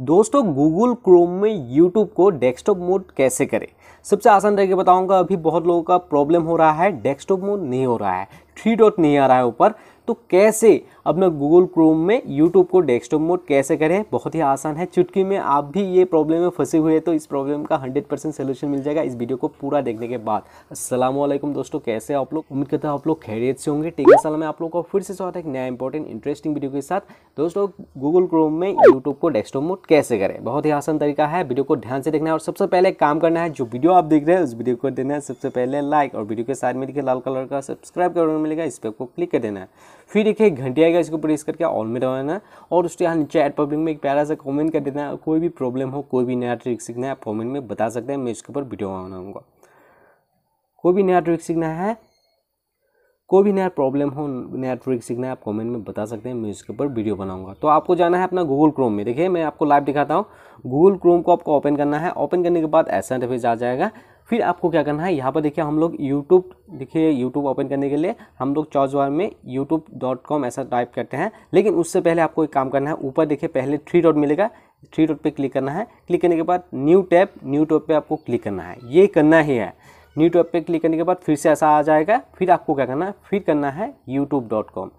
दोस्तों Google Chrome में YouTube को डेस्कटॉप मोड कैसे करें? सबसे आसान तरीके बताऊँगा, अभी बहुत लोगों का प्रॉब्लम हो रहा है डेस्कटॉप मोड नहीं हो रहा है। थ्री डॉट नहीं आ रहा है ऊपर तो कैसे अब अपना गूगल क्रोम में यूट्यूब को डेस्कटॉप मोड कैसे करें? बहुत ही आसान है। चुटकी में आप भी ये प्रॉब्लम में फंसे हुए हैं तो इस प्रॉब्लम का 100 परसेंट सोल्यूशन मिल जाएगा इस वीडियो को पूरा देखने के बाद। असलम दोस्तों, कैसे आप लोग? उम्मीद करता हूँ आप लोग खैरियत से होंगे। टीका साल में आप लोग को फिर से स्वागत है एक नया इंपॉर्टेंट इंटरेस्टिंग वीडियो के साथ। दोस्तों गूगल क्रोम में यूट्यूब को डेस्कटॉप मोड कैसे करें? बहुत ही आसान तरीका है। वीडियो को ध्यान से देखना है और सबसे पहले काम करना है। जो वीडियो आप देख रहे हैं, उस वीडियो को देना है सबसे पहले लाइक और वीडियो के साथ में देखिए लाल कलर का सब्सक्राइब करने मिलेगा, इस पर आपको क्लिक कर देना है। फिर देखिए घंटे आएगा इसको प्रेस करके ऑल में रहना है और उसके यहाँ नीचे एड पब्लिक में एक प्यारा सा कमेंट कर देना। है कोई भी प्रॉब्लम हो, कोई भी नया ट्रिक सीखना है, आप कमेंट में बता सकते हैं, मैं इसके ऊपर वीडियो बनाऊँगा। कोई भी नया ट्रिक सीखना है, कोई भी नया प्रॉब्लम हो, नया ट्रिक सीखना है, आप कमेंट में बता सकते हैं, मैं इसके ऊपर वीडियो बनाऊँगा। तो आपको जाना है अपना गूगल क्रोम में। देखिए, मैं आपको लाइव दिखाता हूँ। गूगल क्रोम को आपको ओपन करना है। ओपन करने के बाद ऐसा इंटरफेस आ जाएगा। फिर आपको क्या करना है, यहाँ पर देखिए हम लोग यूट्यूब देखिए यूट्यूब ओपन करने के लिए हम लोग चौज बार में यूट्यूब डॉट कॉम ऐसा टाइप करते हैं। लेकिन उससे पहले आपको एक काम करना है, ऊपर देखिए पहले थ्री डॉट मिलेगा थ्री डॉट पे क्लिक करना है। क्लिक करने के बाद न्यू टैब न्यू टैब पे आपको क्लिक करना है। ये करना ही है। न्यू टैब पे क्लिक करने के बाद फिर से ऐसा आ जाएगा। फिर आपको क्या करना है, फिर करना है YouTube dot com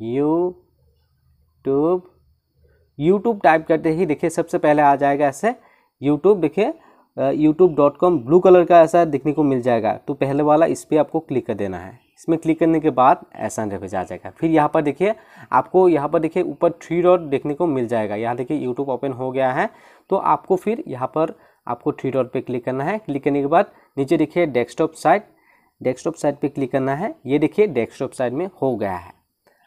YouTube YouTube type करते ही देखिए सबसे पहले आ जाएगा ऐसे। यूट्यूब देखिए YouTube dot com blue colour का ऐसा देखने को मिल जाएगा। तो पहले वाला इस पर आपको क्लिक कर देना है। इसमें क्लिक करने के बाद ऐसा इंटरफेस आ जाएगा। फिर यहाँ पर देखिए, आपको यहाँ पर देखिए ऊपर थ्री डॉट देखने को मिल जाएगा। यहाँ देखिए यूट्यूब ओपन हो गया है। तो आपको फिर यहाँ पर आपको थ्री डॉट पे क्लिक करना है। क्लिक करने के बाद नीचे देखिए डेस्कटॉप साइट डेस्कटॉप साइट पे क्लिक करना है। ये देखिए डेस्कटॉप साइट में हो गया है।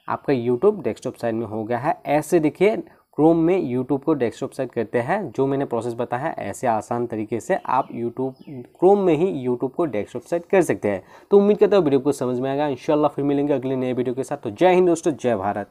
आपका यूट्यूब डेस्कटॉप साइट में हो गया है। ऐसे देखिए क्रोम में यूट्यूब को डेस्कटॉप सेट करते हैं, जो मैंने प्रोसेस बताया ऐसे आसान तरीके से आप यूट्यूब क्रोम में ही यूट्यूब को डेस्कटॉप सेट कर सकते हैं। तो उम्मीद करता हूँ वीडियो को समझ में आएगा। इंशाल्लाह फिर मिलेंगे अगले नए वीडियो के साथ। तो जय हिंद दोस्तों, जय भारत।